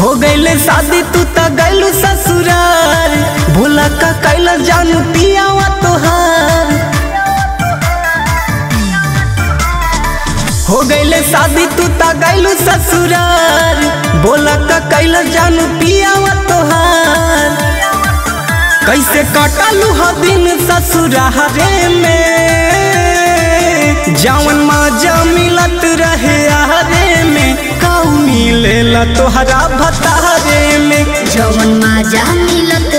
हो गईले शादी, तू त गैलू ससुरार भोला का कैल जानू पियावा तोहार। हो गईले शादी, तू त गैलू ससुरार बोला का कैल जानू पियावा तोहार। कैसे कटलू ह दिन ससुरारे में? जवन मज़ा मिलत रहे तोहरा भतारे में जवन मज़ा मिलत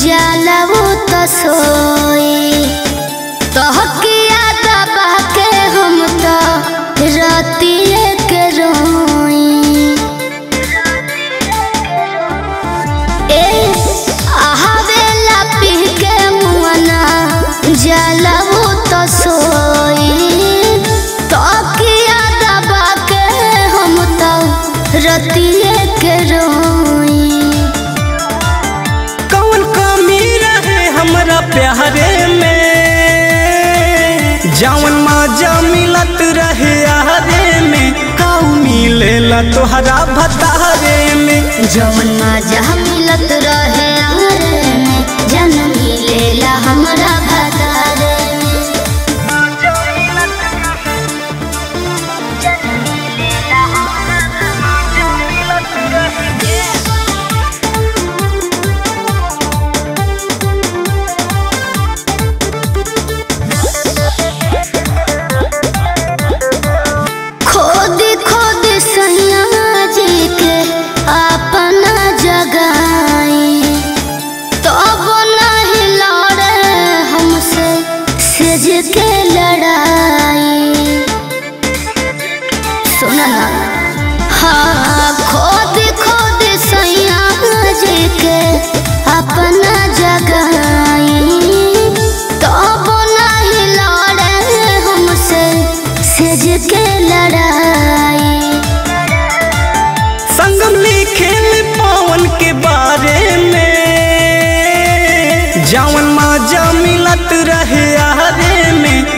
जलवो तो सोई हमरा प्यारे में। जवन मज़ा मिलत रहे आरे में। काऊ मिलेला तोहरा भतारे में। जवन माजा लड़ाई। सुना हाँ खोद अपना जगाई संगम लिखे पवन के बारे में। जवन मज़ा मिलत रहे आरे में।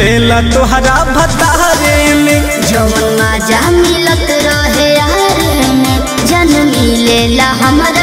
मिलेला तोहरा भतारे में। जवन मज़ा मिलत रहे हरे में जन मिलेला हमरा